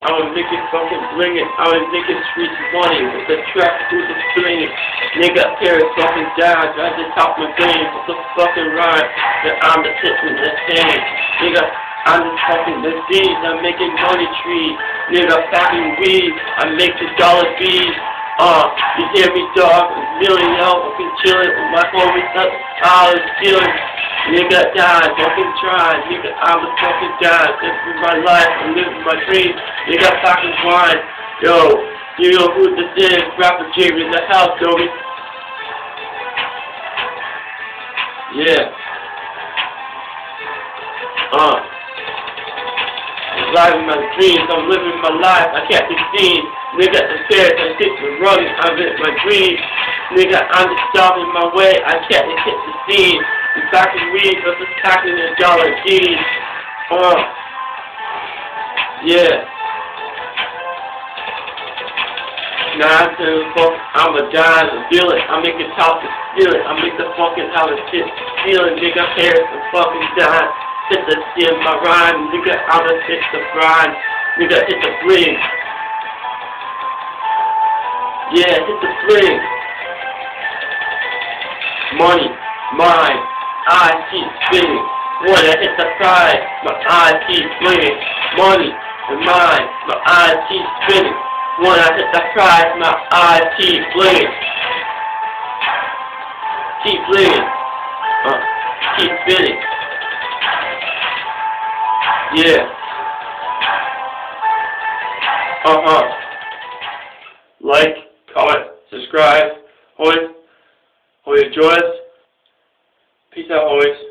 I was making fucking blinging. I was making streets money with the trap through the stringing. Nigga, here fucking died. I just top my game with the fucking rhyme. That I'm the in the hand. Nigga, I'm just fucking the D's. I'm making money trees. Nigga, fucking weed. I make the dollar bees. Uh, you hear me, dog? A million out, fucking chillin' with my homies up. I was stealing. Nigga died, fucking tried. Nigga, I was fucking died. This is my life. I'm living my dreams. Nigga, fucking wine. Yo, you know who this is? Rapper Jamie in the house, homie. Yeah. Uh. I'm living my dreams. I'm living my life. I can't be seen. Nigga, the stairs, I hit the running. I'm in my dreams. Nigga, I'm just stopping my way. I can't hit the scene. Back in weed, but the packing a dollar keys. Uh. Yeah. Nah, to fuck, I'm a dime to feel it. I make it top to steal it. I make the fucking the shit stealing, nigga. Hair the fucking dime. Hit the steal my rhyme, nigga. I'm a hit the grind, nigga. Hit the bling. Yeah, hit the fling. Money, mine, I keep spinning. I hit the prize, my eyes keep flinging. Money, and mine, my eyes keep spinning. I hit the prize, my eyes keep flinging. Keep flinging. Uh, keep spinning. Yeah. Uh-huh. Like, comment, subscribe. Always, always enjoy us. Out, always.